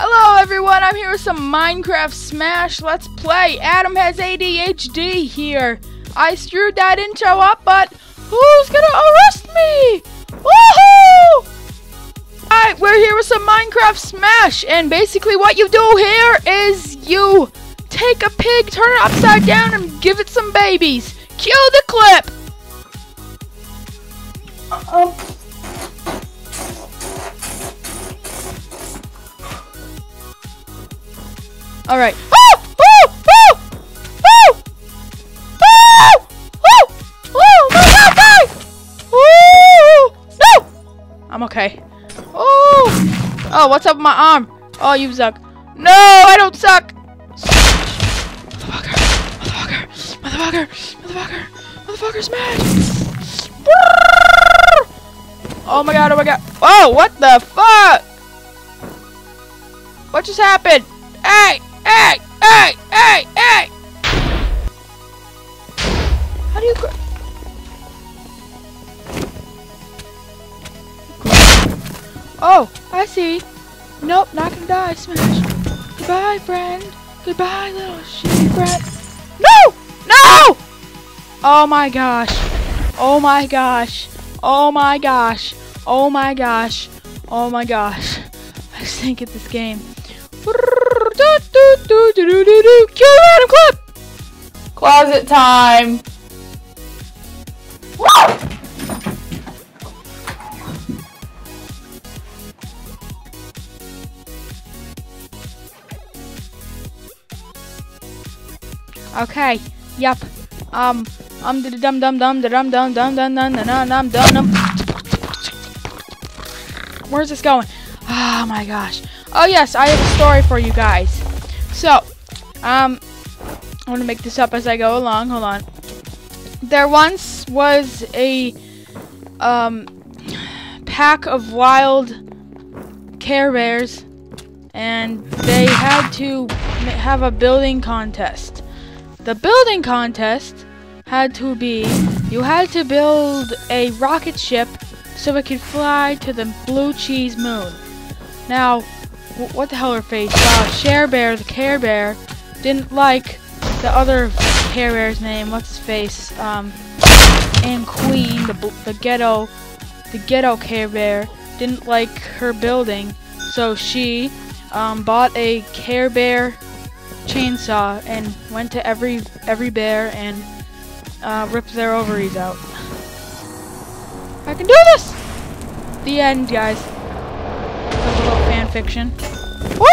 Hello everyone, I'm here with some Minecraft Smash. Let's play. Adam has ADHD here. I screwed that intro up, but who's gonna arrest me? Woohoo! Alright, we're here with some Minecraft Smash, and basically what you do here is you take a pig, turn it upside down, and give it some babies. Cue the clip! Um, Woo! No! I'm okay. Oh! Oh, what's up with my arm? Oh, you suck. No, I don't suck. Motherfucker! Motherfucker! Motherfucker! Motherfucker! Motherfucker! Smash! Oh my god! Oh my god! Oh, what the fuck? What just happened? Hey! Hey! Hey! Hey! Hey! How do you? Oh, I see. Nope, not gonna die. Smash. Goodbye, friend. Goodbye, little shitty friend. No! No! Oh my gosh. Oh my gosh. Oh my gosh. Oh my gosh. Oh my gosh. I stink at this game. Kill Adam Clip! closet time. Okay. Yep. Um. Um. Da dum dum dum da dum dum dum dum dum dum dum dum dum. Where's this going? Oh my gosh. Oh yes, I have a story for you guys. So, um, I'm gonna make this up as I go along. Hold on. There once was a um pack of wild Care Bears, and they had to have a building contest. The building contest had to be you had to build a rocket ship so it could fly to the blue cheese moon. Now, what the hell her face? Uh, Share Bear, the Care Bear, didn't like the other Care Bear's name. What's his face? Um, and Queen, the the ghetto, the ghetto Care Bear, didn't like her building, so she um, bought a Care Bear chainsaw and went to every every bear and uh, ripped their ovaries out. I can do this. The end, guys. That's a little fan fiction. Woo!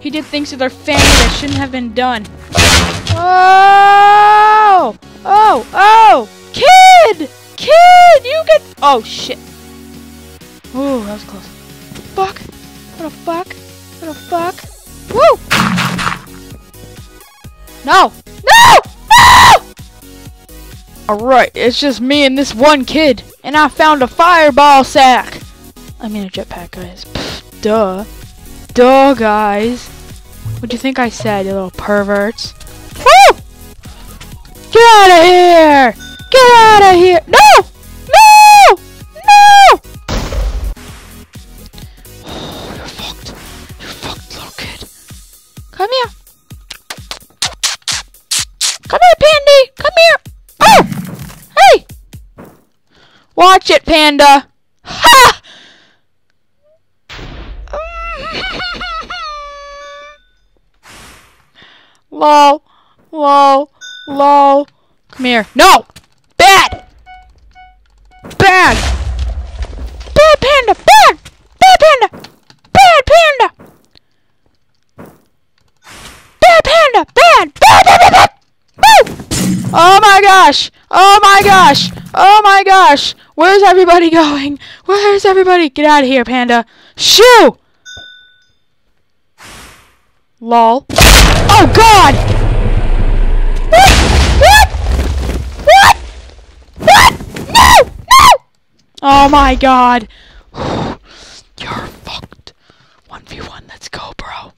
He did things to their family that shouldn't have been done. Oh! Oh! Oh! Kid! Kid! You get. Oh shit! Ooh, that was close. Fuck! What the fuck? What the fuck? Woo! No! No! No! Alright, it's just me and this one kid, and I found a fireball sack! I mean a jetpack, guys. Duh. Duh, guys. What'd you think I said, you little perverts? Woo! Get out of here! Get out of here! No! No! No! Oh, you're fucked. You're fucked, little kid. Come here. Come here, Pandy. Come here. Oh! Hey! Watch it, Panda. Lol. Lol. Lol. Come here. No! Bad! Bad! Bad panda! Bad! Bad panda! Bad panda! Bad panda! Bad! Bad! Bad! Bad! bad. Oh my gosh! Oh my gosh! Oh my gosh! Where's everybody going? Where's everybody? Get out of here, panda! Shoo! Lol. Oh god! What? What? What? What? No! No! Oh my god! You're fucked. 1v1, let's go, bro.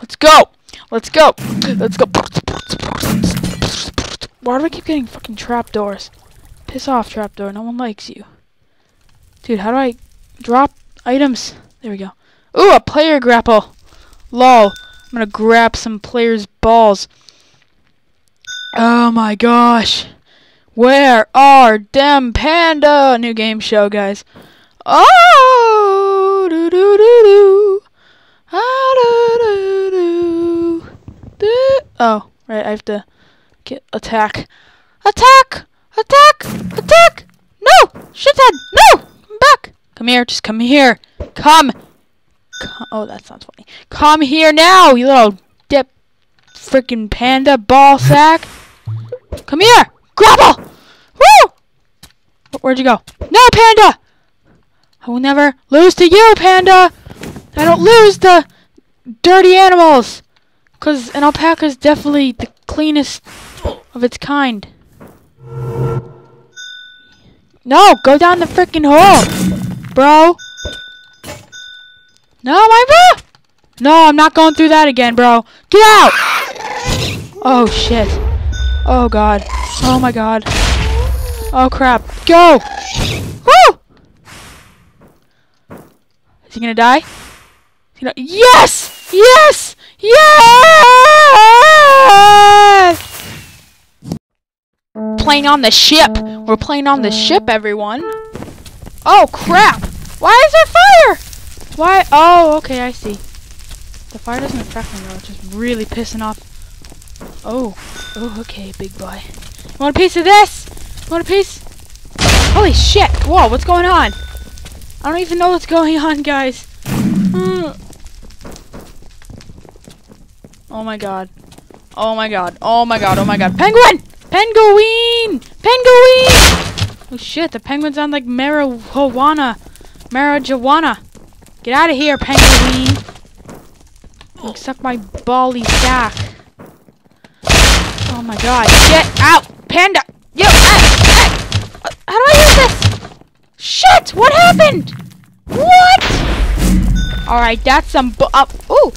Let's go! Let's go! Let's go! Why do I keep getting fucking trapdoors? Piss off, trapdoor. No one likes you. Dude, how do I drop items? There we go. Ooh, a player grapple. Lol. I'm gonna grab some players' balls. Oh my gosh. Where are them panda? New game show, guys. Oh. Ah. Oh, right. I have to get attack. Attack! Attack! Attack! No! Shithead! No! Come back! Come here. Just come here. Come. Oh, that sounds funny. Come here now, you little dip freaking panda ball sack. Come here! Grapple! Woo! Where'd you go? No, panda! I will never lose to you, panda! I don't lose to dirty animals! Because an alpaca is definitely the cleanest of its kind. No, go down the freaking hole, bro. No, my bro. No, I'm not going through that again, bro. Get out! Oh shit. Oh god. Oh my god. Oh crap. Go! Woo! Is he gonna die? He gonna yes! Yes! Yes! Playing on the ship. We're playing on the ship, everyone. Oh crap! Why is there fire? Why? Oh, okay, I see. The fire doesn't affect me though. It's just really pissing off. Oh, oh, okay, big boy. Want a piece of this? Want a piece? Holy shit! Whoa, what's going on? I don't even know what's going on, guys. Hmm. Oh my god. Oh my god. Oh my god. Oh my god. Penguin! Penguin! Penguin! Oh shit, the penguin's on like marijuana. Marijuana. Get out of here, penguin. You suck my bally sack. Oh my god. Get out! Panda! Yo! Hey! Hey! Uh, How do I use this? Shit! What happened? What? Alright, that's some bu- up. Ooh!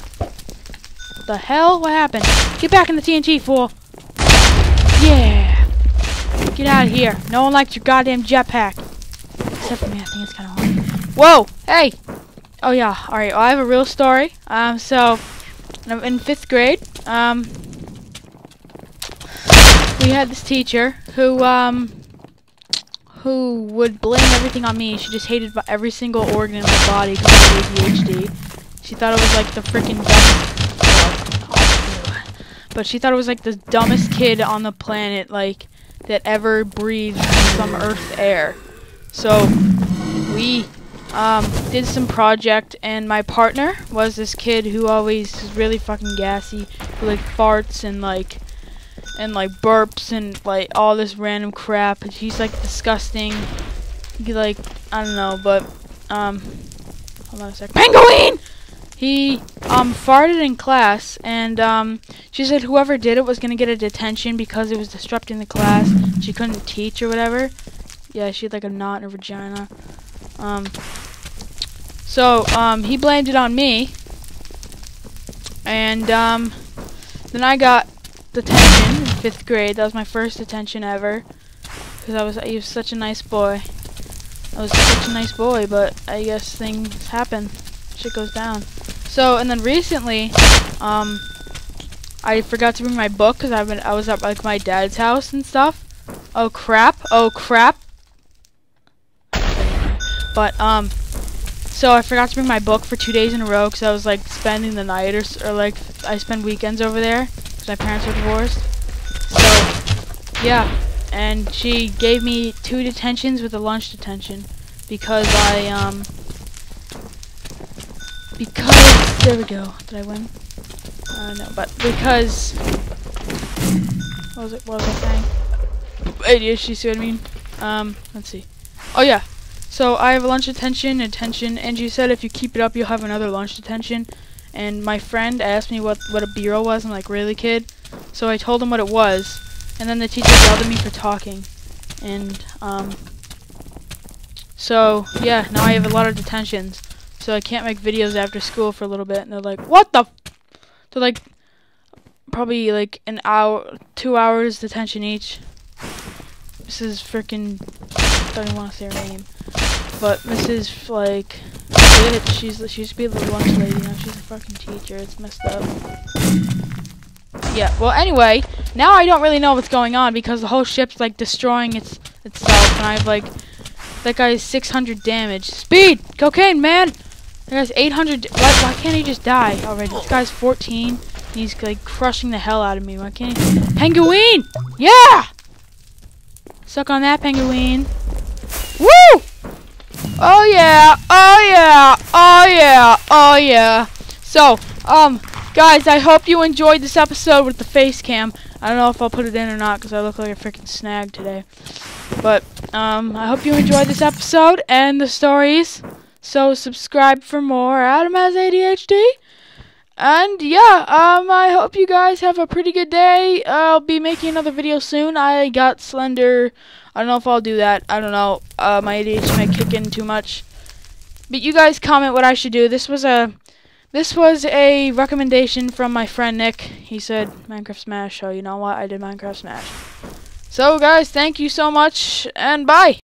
The hell? What happened? Get back in the TNT, fool. Yeah. Get out of here. No one likes your goddamn jetpack. Except for me, I think it's kind of hard. Whoa! Hey! Oh yeah, alright, well, I have a real story. Um, so, I'm in fifth grade. Um, we had this teacher who, um, who would blame everything on me. She just hated every single organ in my body because of ADHD. She thought it was like the freaking dumbest. But she thought it was like the dumbest kid on the planet, like, that ever breathed some earth air. So, we um, did some project, and my partner was this kid who always is really fucking gassy, who like farts and like and like burps and like all this random crap. He's like disgusting. He like I don't know, but um, hold on a sec. Penguin! He um farted in class, and um, she said whoever did it was gonna get a detention because it was disrupting the class. She couldn't teach or whatever. Yeah, she had like a knot in her vagina. Um, so, um, he blamed it on me. And, um, then I got detention in fifth grade. That was my first detention ever. Because I was, he was such a nice boy. I was such a nice boy, but I guess things happen. Shit goes down. So, and then recently, um, I forgot to bring my book because I've been, I was at like my dad's house and stuff. Oh crap! Oh crap! But um, so I forgot to bring my book for two days in a row because I was like spending the night or, or like I spend weekends over there because my parents are divorced. So yeah, and she gave me two detentions with a lunch detention because I um because there we go. Did I win? Uh, no, but because what was it? What was I saying? ADHD, see what I mean? Um, let's see. Oh yeah. So I have a lunch detention, attention, and she said if you keep it up, you'll have another lunch detention. And my friend asked me what what a bureau was. I'm like, really, kid? So I told him what it was, and then the teacher yelled at me for talking. And um, so yeah, now I have a lot of detentions. So I can't make videos after school for a little bit. And they're like, what the? F-? They're like, probably like an hour, two hours detention each. This is Frickin' don't even want to say her name, but Mrs. like bitch. She's she used to be the lunch lady. Now she's a fucking teacher. It's messed up. Yeah. Well, anyway, now I don't really know what's going on because the whole ship's like destroying its itself, and I have like that guy's 600 damage. Speed, cocaine, man. That guy's 800. Why, why can't he just die already? This guy's 14. He's like crushing the hell out of me. Why can't he? Penguin! Yeah! Suck on that, penguin. Woo! Oh yeah! Oh yeah! Oh yeah! Oh yeah! So, um, guys, I hope you enjoyed this episode with the face cam. I don't know if I'll put it in or not because I look like a freaking snag today. But, um, I hope you enjoyed this episode and the stories. So subscribe for more. Adam has ADHD. And yeah, um, I hope you guys have a pretty good day. I'll be making another video soon. I got Slender. I don't know if I'll do that. I don't know. Uh, my ADHD might kick in too much. But you guys comment what I should do. This was a, this was a recommendation from my friend Nick. He said Minecraft Smash. So you know what? I did Minecraft Smash. So guys, thank you so much, and bye.